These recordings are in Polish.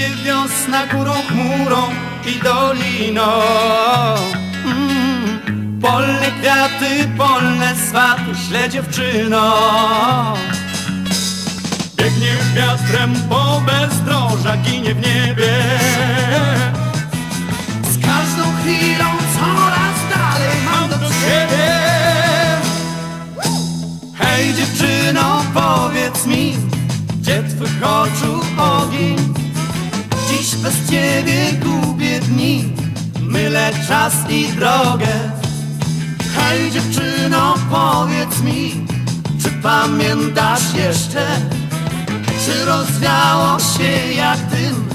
idzie wiosna górą chmurą i doliną. Mm, polne kwiaty, polne swaty, śle dziewczyno. Biegnie wiatrem po bezdroża, ginie w niebie. Z każdą chwilą coraz dalej mam do ciebie Hej dziewczyno, powiedz mi, gdzie twych oczu ogień Dziś bez ciebie gubię dni, mylę czas i drogę. Hej dziewczyno, powiedz mi, czy pamiętasz jeszcze? Czy rozwiało się jak tym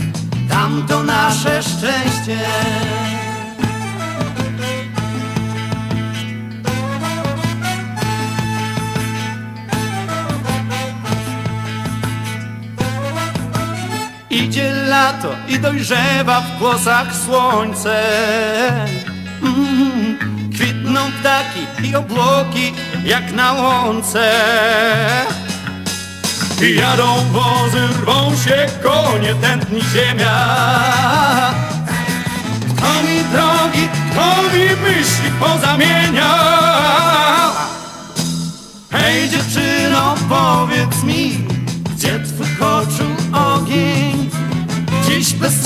tamto nasze szczęście? Idzie lato i dojrzewa w kłosach słońce. Mm, kwitną ptaki i obłoki jak na łące. Jadą wozy, rwą się konie, tętni ziemia. Kto mi drogi, kto mi myśli poza mnie?